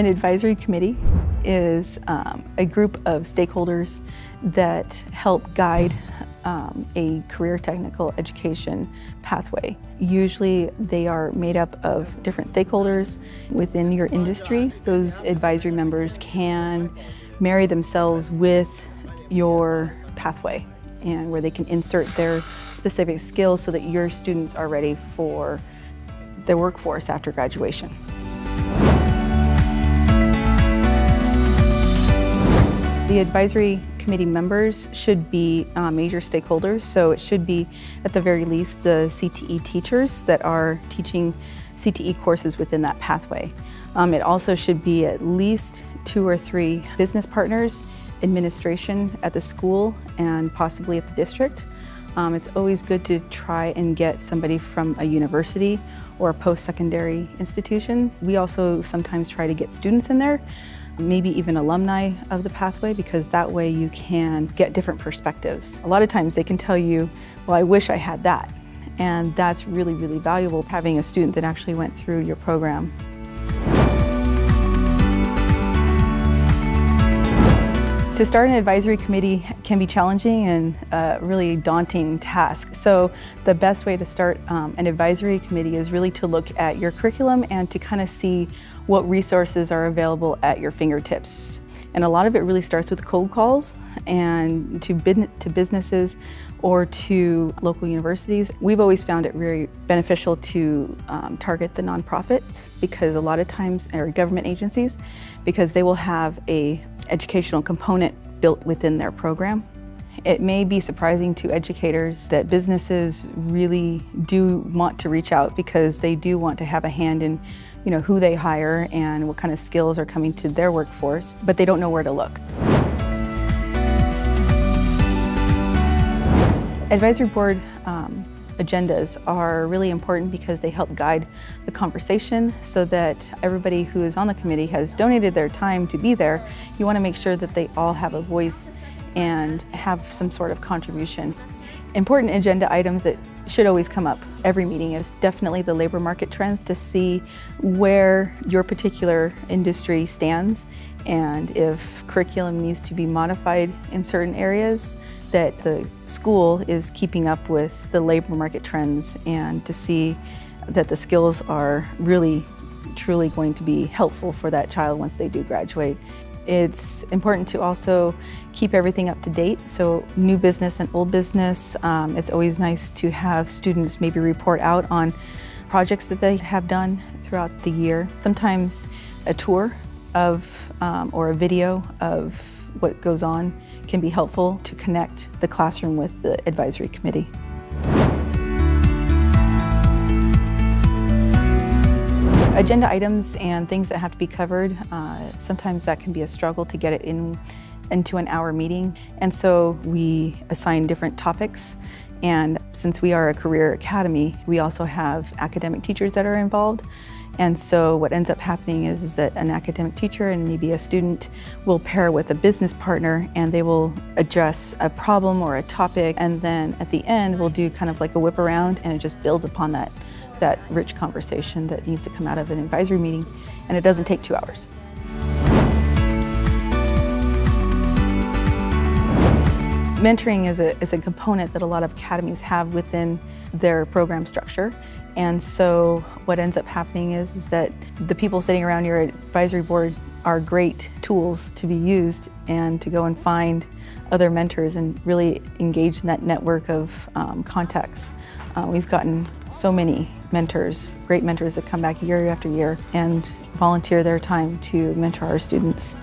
An advisory committee is um, a group of stakeholders that help guide um, a career technical education pathway. Usually they are made up of different stakeholders within your industry. Those advisory members can marry themselves with your pathway and where they can insert their specific skills so that your students are ready for the workforce after graduation. The advisory committee members should be uh, major stakeholders, so it should be at the very least the CTE teachers that are teaching CTE courses within that pathway. Um, it also should be at least two or three business partners, administration at the school, and possibly at the district. Um, it's always good to try and get somebody from a university or a post-secondary institution. We also sometimes try to get students in there maybe even alumni of the pathway because that way you can get different perspectives. A lot of times they can tell you, well, I wish I had that. And that's really, really valuable having a student that actually went through your program. To start an advisory committee can be challenging and a really daunting task. So the best way to start um, an advisory committee is really to look at your curriculum and to kind of see what resources are available at your fingertips. And a lot of it really starts with cold calls and to, to businesses or to local universities. We've always found it very beneficial to um, target the nonprofits because a lot of times, or government agencies, because they will have a educational component built within their program. It may be surprising to educators that businesses really do want to reach out because they do want to have a hand in you know, who they hire and what kind of skills are coming to their workforce, but they don't know where to look. Advisory board um, agendas are really important because they help guide the conversation so that everybody who is on the committee has donated their time to be there. You want to make sure that they all have a voice and have some sort of contribution. Important agenda items that should always come up every meeting is definitely the labor market trends to see where your particular industry stands and if curriculum needs to be modified in certain areas that the school is keeping up with the labor market trends and to see that the skills are really truly going to be helpful for that child once they do graduate. It's important to also keep everything up to date, so new business and old business. Um, it's always nice to have students maybe report out on projects that they have done throughout the year. Sometimes a tour of um, or a video of what goes on can be helpful to connect the classroom with the advisory committee. Agenda items and things that have to be covered, uh, sometimes that can be a struggle to get it in into an hour meeting. And so we assign different topics. And since we are a career academy, we also have academic teachers that are involved. And so what ends up happening is, is that an academic teacher and maybe a student will pair with a business partner and they will address a problem or a topic. And then at the end, we'll do kind of like a whip around and it just builds upon that that rich conversation that needs to come out of an advisory meeting, and it doesn't take two hours. Mentoring is a, is a component that a lot of academies have within their program structure. And so what ends up happening is, is that the people sitting around your advisory board are great tools to be used and to go and find other mentors and really engage in that network of um, contacts. Uh, we've gotten so many mentors, great mentors that come back year after year and volunteer their time to mentor our students.